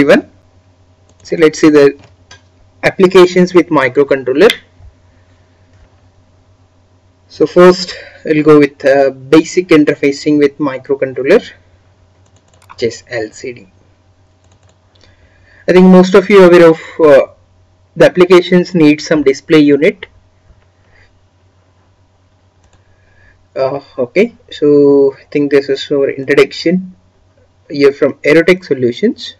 everyone? So let's see the applications with microcontroller. So first we'll go with uh, basic interfacing with microcontroller which is LCD I think most of you are aware of uh, the applications need some display unit. Uh, okay so I think this is our introduction. Here from Erotech Solutions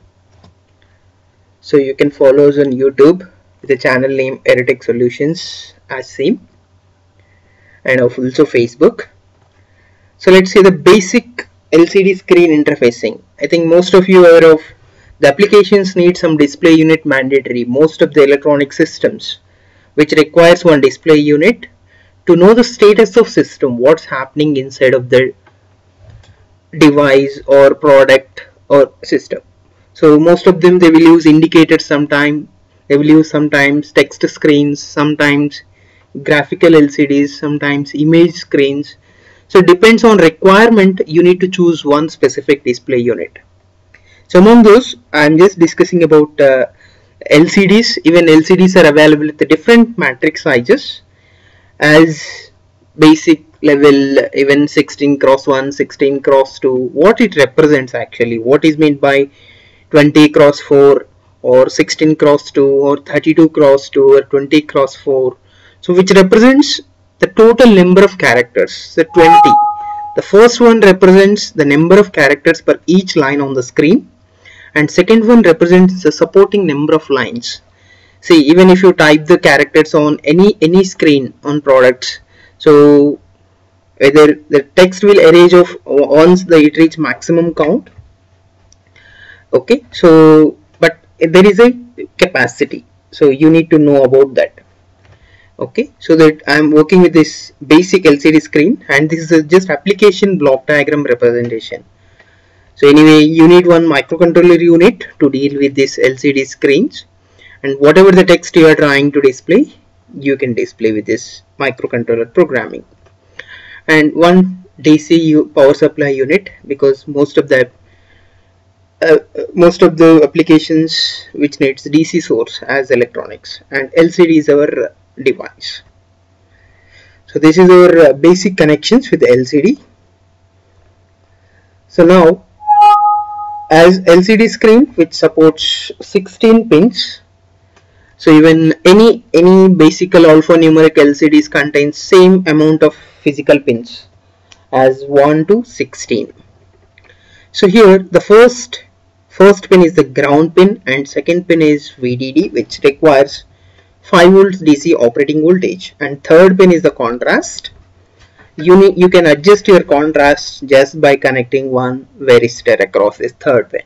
so you can follow us on YouTube with the channel name Erotech Solutions as same and also Facebook. So let's see the basic LCD screen interfacing. I think most of you are of the applications need some display unit mandatory. Most of the electronic systems which requires one display unit to know the status of system what's happening inside of the device or product or system so most of them they will use indicators sometime they will use sometimes text screens sometimes graphical LCDs sometimes image screens. So depends on requirement you need to choose one specific display unit. So among those I'm just discussing about uh, LCDs even LCDs are available at the different matrix sizes. As basic level even 16 cross 1 16 cross 2 what it represents actually what is meant by 20 cross 4 or 16 cross 2 or 32 cross 2 or 20 cross 4 so which represents the total number of characters so 20 the first one represents the number of characters per each line on the screen and second one represents the supporting number of lines. See even if you type the characters on any any screen on products so whether the text will arrange of once the it reach maximum count okay so but there is a capacity. So you need to know about that. Okay so that I'm working with this basic LCD screen and this is just application block diagram representation. So anyway you need one microcontroller unit to deal with this LCD screens and whatever the text you are trying to display you can display with this microcontroller programming. And one DC power supply unit because most of the uh, most of the applications which needs DC source as electronics and LCD is our device. So this is our uh, basic connections with LCD so now as LCD screen which supports 16 pins so even any any basic alphanumeric LCDs contains same amount of physical pins as 1 to 16 so here the first first pin is the ground pin and second pin is VDD which requires 5 volts DC operating voltage. And third pin is the contrast. You need, you can adjust your contrast just by connecting one varistor across this third pin.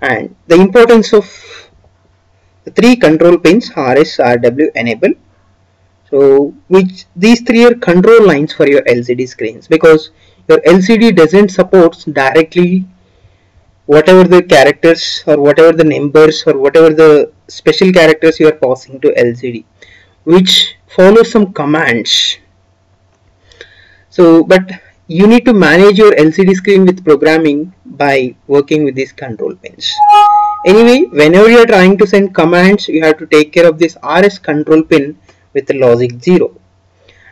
And the importance of the three control pins RS RW enable. So which these three are control lines for your LCD screens because your LCD doesn't support directly whatever the characters or whatever the numbers or whatever the special characters you are passing to LCD which follow some commands. So but you need to manage your LCD screen with programming by working with these control pins. Anyway whenever you are trying to send commands you have to take care of this RS control pin with the logic 0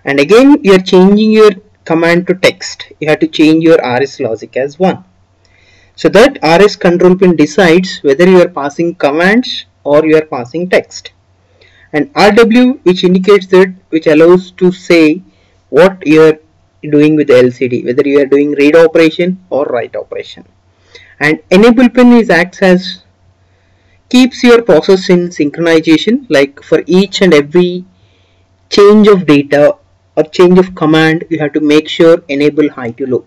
and again you are changing your command to text. You have to change your RS logic as 1 so that RS control pin decides whether you are passing commands or you are passing text. And RW which indicates that which allows to say what you are doing with the LCD whether you are doing read operation or write operation. And enable pin is acts as keeps your process in synchronization like for each and every change of data or change of command you have to make sure enable high to low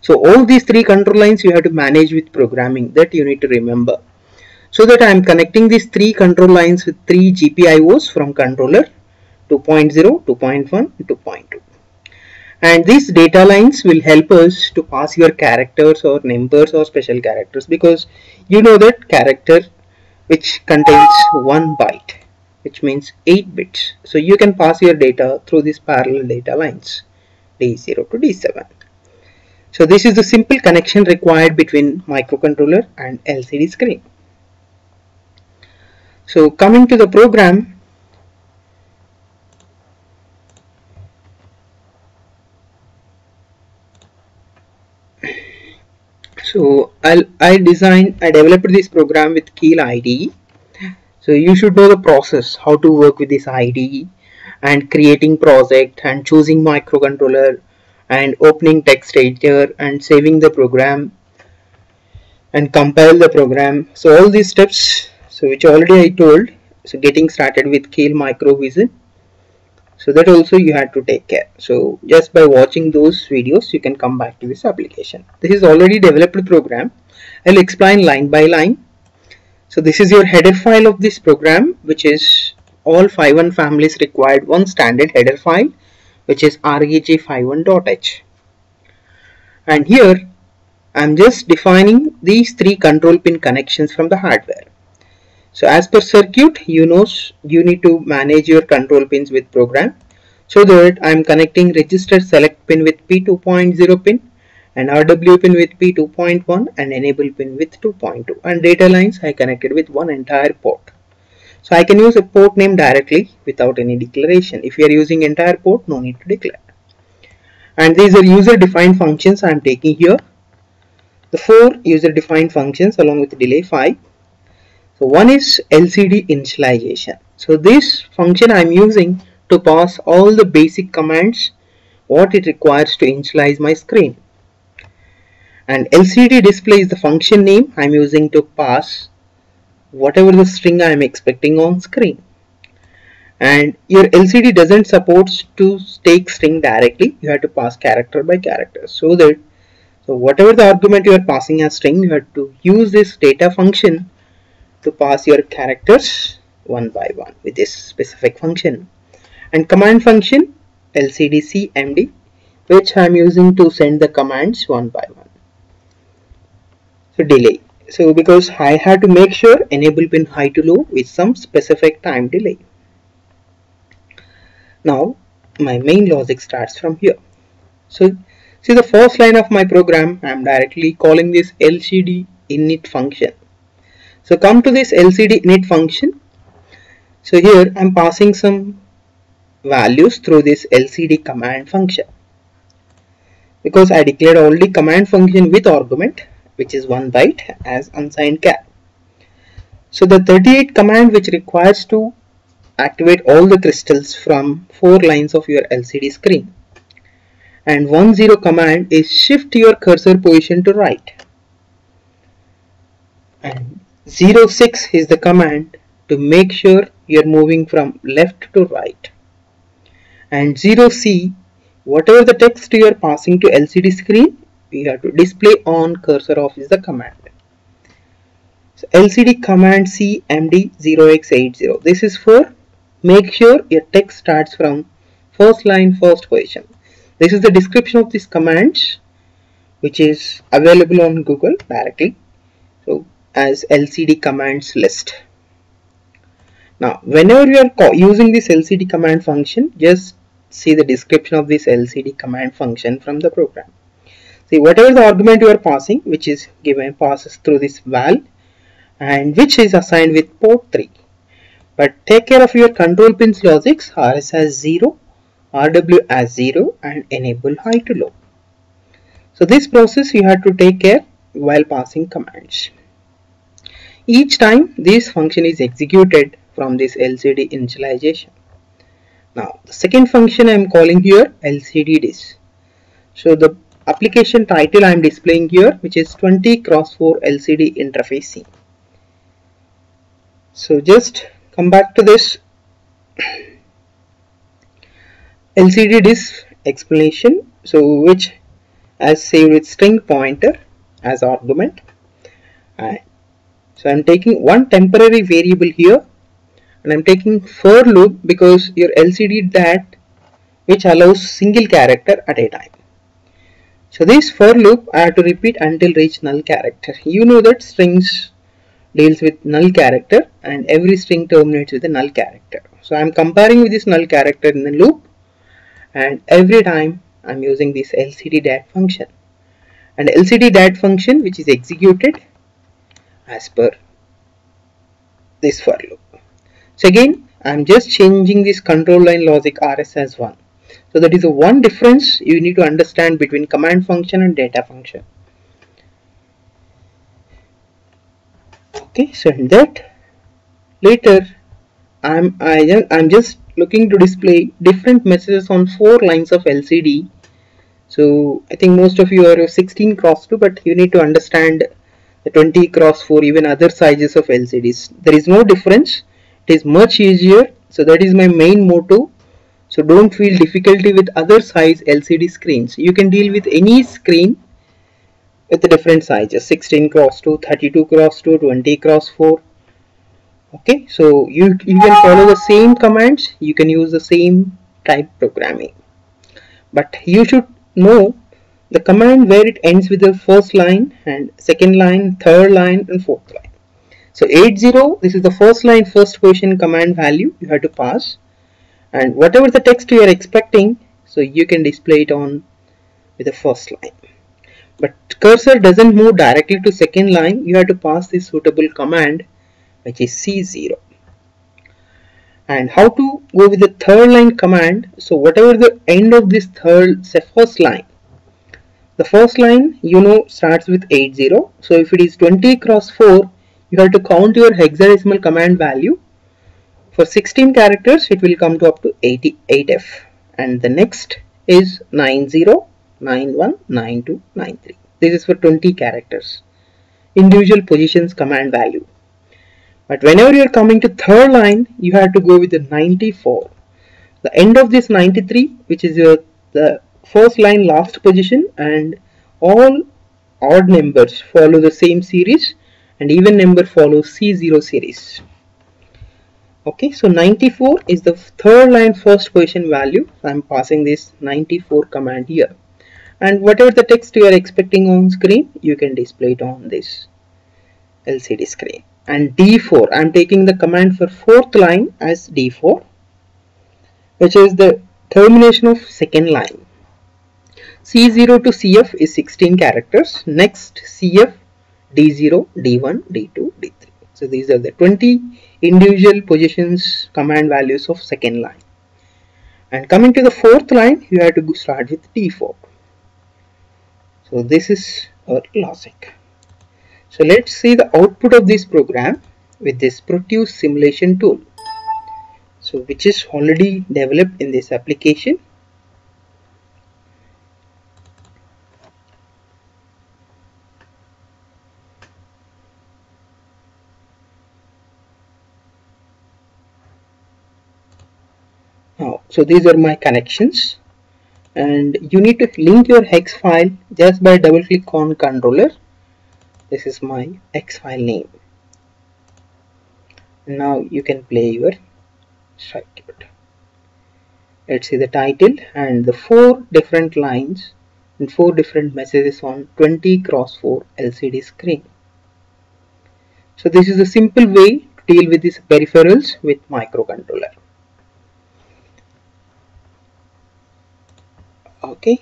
so all these three control lines you have to manage with programming that you need to remember. So that I am connecting these three control lines with three GPIOs from controller 2.0, 2.1 and 2.2 and these data lines will help us to pass your characters or numbers or special characters because you know that character which contains one byte which means 8 bits. So you can pass your data through these parallel data lines D0 to D7 so this is the simple connection required between microcontroller and LCD screen. So coming to the program so I'll, I designed I developed this program with Keil IDE so you should know the process how to work with this IDE and creating project and choosing microcontroller and opening text editor and saving the program and compile the program. So all these steps so which already I told so getting started with Keil Microvision. So that also you had to take care. So just by watching those videos you can come back to this application. This is already developed program. I'll explain line by line. So this is your header file of this program which is all 51 families required one standard header file which is reg51.h and here I'm just defining these three control pin connections from the hardware so as per circuit, you know you need to manage your control pins with program. So that I am connecting register select pin with P2.0 pin and RW pin with P2.1 and enable pin with 2.2 and data lines I connected with one entire port. So I can use a port name directly without any declaration. If you are using entire port, no need to declare. And these are user defined functions I am taking here. The four user defined functions along with delay 5 so one is LCD initialization. So this function I'm using to pass all the basic commands what it requires to initialize my screen. And LCD display is the function name I'm using to pass whatever the string I'm expecting on screen. And your LCD doesn't support to take string directly. You have to pass character by character so that so whatever the argument you are passing as string you have to use this data function to pass your characters one by one with this specific function and command function lcdcmd which I am using to send the commands one by one. So delay. So because I had to make sure enable pin high to low with some specific time delay. Now my main logic starts from here. So see the first line of my program I am directly calling this LCD init function so come to this LCD init function. So here I'm passing some values through this LCD command function. Because I declared already command function with argument which is 1 byte as unsigned char. So the 38 command which requires to activate all the crystals from 4 lines of your LCD screen. And 10 command is shift your cursor position to right. And 06 is the command to make sure you're moving from left to right. And 0C, whatever the text you're passing to LCD screen, you have to display on cursor off is the command. So LCD command C MD 0x80. This is for make sure your text starts from first line first position. This is the description of this command which is available on Google directly. So as LCD commands list. Now, whenever you are using this LCD command function, just see the description of this LCD command function from the program. See, whatever the argument you are passing, which is given passes through this val and which is assigned with port 3. But take care of your control pins logics, RS as 0, RW as 0 and enable high to low. So this process you have to take care while passing commands. Each time this function is executed from this LCD initialization. Now the second function I am calling here LCD dis. So the application title I am displaying here which is 20 cross 4 LCD interface So just come back to this LCD dis explanation. So which as saved with string pointer as argument. So I'm taking one temporary variable here and I'm taking for loop because your LCD that which allows single character at a time. So this for loop I have to repeat until reach null character. You know that strings deals with null character and every string terminates with a null character. So I'm comparing with this null character in the loop and every time I'm using this LCD DAT function. And LCD DAT function which is executed as per this for loop. so again I'm just changing this control line logic RS as 1 so that is the one difference you need to understand between command function and data function. Okay so in that later I'm I, I'm just looking to display different messages on four lines of LCD so I think most of you are 16 cross 2 but you need to understand the 20 cross 4 even other sizes of LCDs there is no difference. It is much easier. So that is my main motto so don't feel difficulty with other size LCD screens. You can deal with any screen with different sizes 16 cross 2 32 cross 2 20 cross 4 okay? So you you can follow the same commands. You can use the same type programming. But you should know the command where it ends with the first line and second line third line and fourth line. So 80 this is the first line first position command value. You have to pass and whatever the text you are expecting so you can display it on with the first line. But cursor doesn't move directly to second line. You have to pass this suitable command which is C0 and how to go with the third line command? So whatever the end of this third say first line. The first line you know starts with 80 so if it is 20 cross 4 you have to count your hexadecimal command value for 16 characters it will come to up to 88f and the next is 90 91 92 93 this is for 20 characters individual positions command value but whenever you are coming to third line, you have to go with the 94. The end of this 93, which is your the first line last position and all odd numbers follow the same series and even number follows C0 series. Okay, so 94 is the third line first position value. I'm passing this 94 command here. And whatever the text you are expecting on screen, you can display it on this LCD screen and d4 I'm taking the command for fourth line as d4 which is the termination of second line C0 to CF is 16 characters next CF D0 D1 D2 D3 so these are the 20 individual positions command values of second line and coming to the fourth line you have to start with D4 so this is our logic so let's see the output of this program with this Proteus simulation tool. So which is already developed in this application. Now, so these are my connections. And you need to link your hex file just by double click on controller. This is my hex file name. Now you can play your circuit. Let's see the title and the four different lines and four different messages on 20 cross 4 LCD screen. So this is a simple way to deal with these peripherals with microcontroller okay.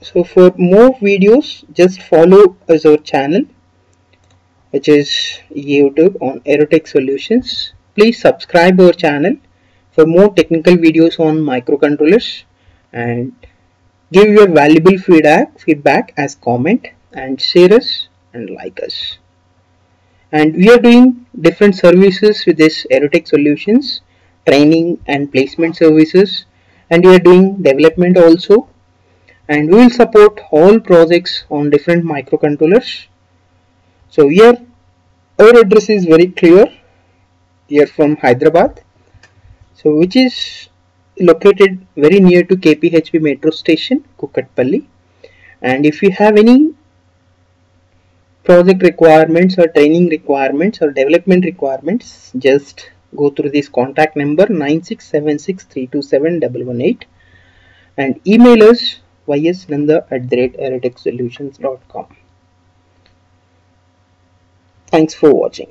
So for more videos just follow us our channel which is youtube on erotech solutions. Please subscribe our channel for more technical videos on microcontrollers and give your valuable feedback feedback as comment and share us and like us. And we are doing different services with this erotech solutions training and placement services and we are doing development also. And we will support all projects on different microcontrollers. So here our address is very clear here from Hyderabad. So which is located very near to KPHB metro station Kukatpalli and if you have any project requirements or training requirements or development requirements just go through this contact number 9676327 and email us ysnanda at the rate aerotechsolutions.com. Thanks for watching.